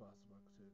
possible to